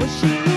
Was she?